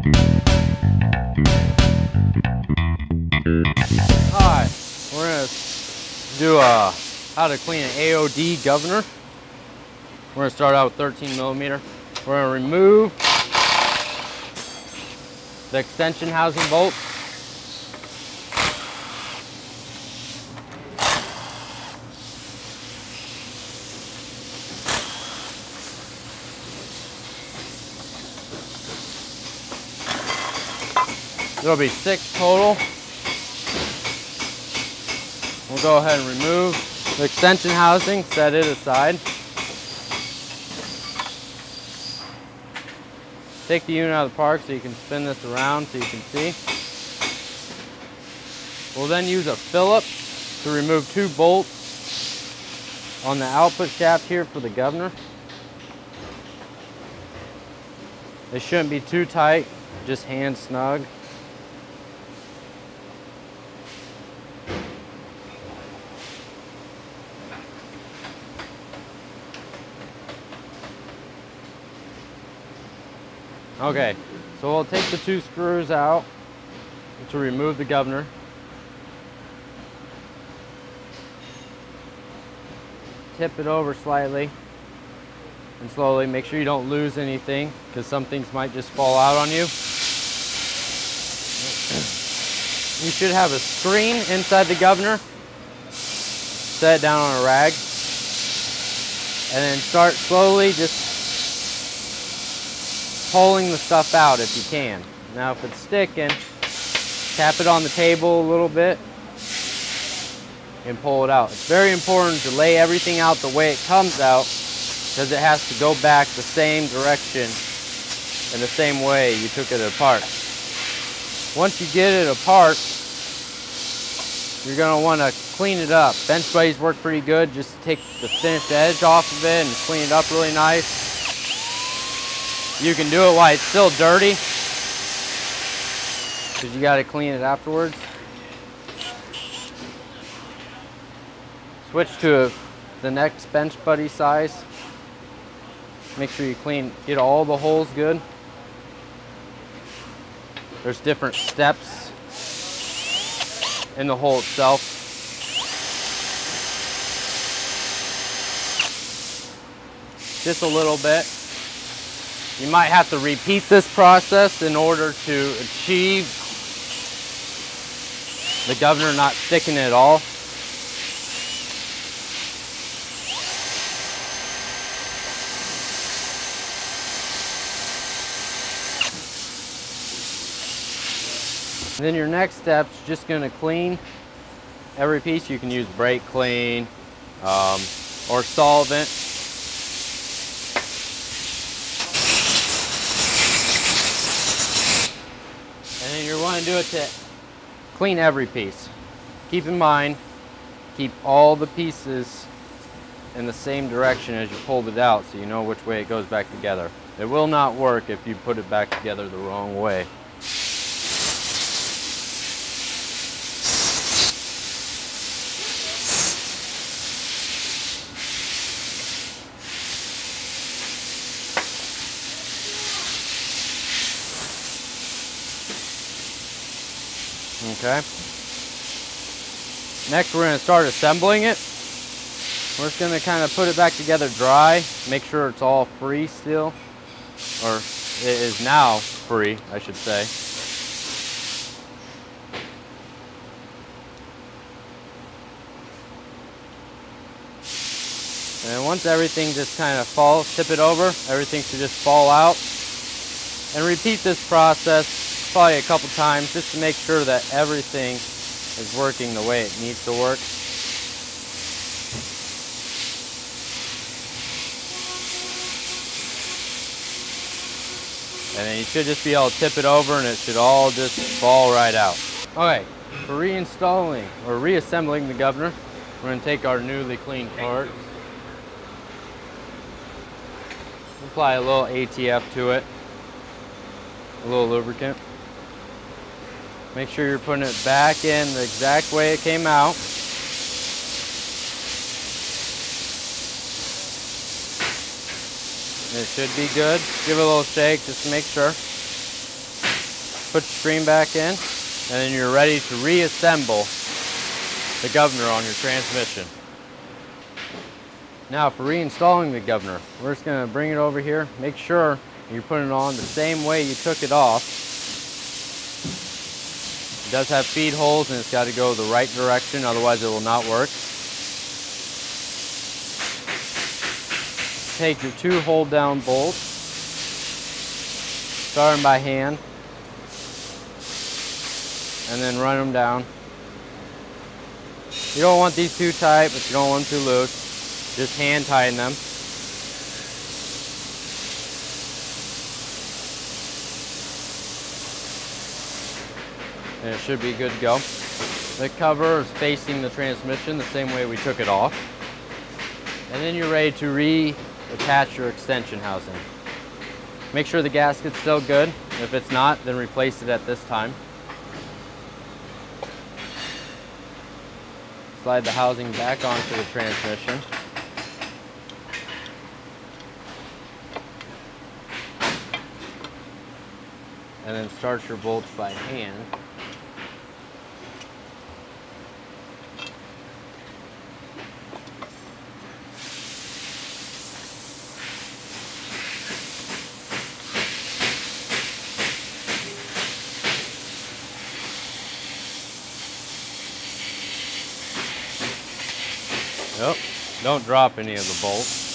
Alright, we're gonna do a how to clean an AOD governor. We're gonna start out with 13 millimeter. We're gonna remove the extension housing bolt. There'll be six total. We'll go ahead and remove the extension housing, set it aside. Take the unit out of the park so you can spin this around so you can see. We'll then use a Phillips to remove two bolts on the output shaft here for the governor. They shouldn't be too tight, just hand snug. Okay, so we'll take the two screws out to remove the governor. Tip it over slightly and slowly. Make sure you don't lose anything because some things might just fall out on you. You should have a screen inside the governor. Set it down on a rag and then start slowly just pulling the stuff out if you can. Now if it's sticking, tap it on the table a little bit and pull it out. It's very important to lay everything out the way it comes out because it has to go back the same direction in the same way you took it apart. Once you get it apart, you're gonna wanna clean it up. Bench buddies work pretty good. Just take the finished edge off of it and clean it up really nice. You can do it while it's still dirty because you got to clean it afterwards. Switch to the next bench buddy size. Make sure you clean, get all the holes good. There's different steps in the hole itself. Just a little bit. You might have to repeat this process in order to achieve the governor not sticking at all. Then your next step is just going to clean every piece. You can use brake clean um, or solvent do it to clean every piece. Keep in mind, keep all the pieces in the same direction as you pulled it out so you know which way it goes back together. It will not work if you put it back together the wrong way. Okay. Next we're to start assembling it. We're just going to kind of put it back together dry, make sure it's all free still, or it is now free, I should say. And once everything just kind of falls, tip it over, everything should just fall out. And repeat this process probably a couple times just to make sure that everything is working the way it needs to work. And then you should just be able to tip it over and it should all just fall right out. Okay, for reinstalling or reassembling the governor, we're going to take our newly cleaned part, apply a little ATF to it, a little lubricant. Make sure you're putting it back in the exact way it came out. It should be good. Give it a little shake just to make sure. put your screen back in, and then you're ready to reassemble the governor on your transmission. Now for reinstalling the governor, we're just gonna bring it over here, make sure you're putting it on the same way you took it off. It does have feed holes and it's gotta go the right direction, otherwise it will not work. Take your two hold down bolts, starting by hand, and then run them down. You don't want these too tight, but you don't want them too loose. Just hand tighten them. And it should be good to go. The cover is facing the transmission the same way we took it off. And then you're ready to reattach your extension housing. Make sure the gasket's still good. If it's not, then replace it at this time. Slide the housing back onto the transmission. and then start your bolts by hand. Yep, don't drop any of the bolts.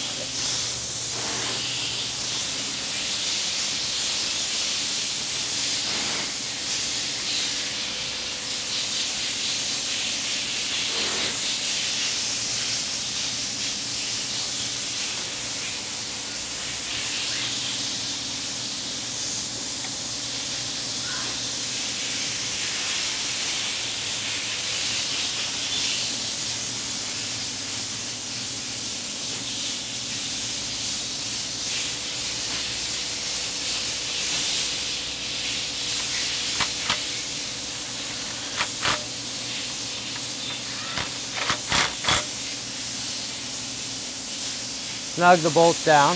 Snug the bolts down.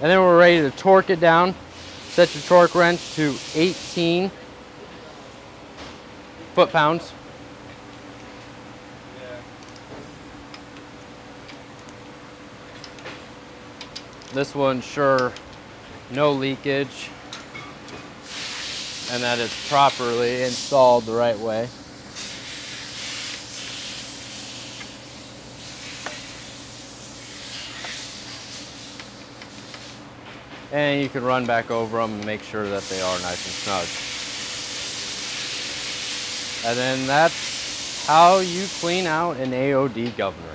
And then we're ready to torque it down. Set your torque wrench to 18 foot-pounds. This will ensure no leakage and that it's properly installed the right way. And you can run back over them and make sure that they are nice and snug. And then that's how you clean out an AOD governor.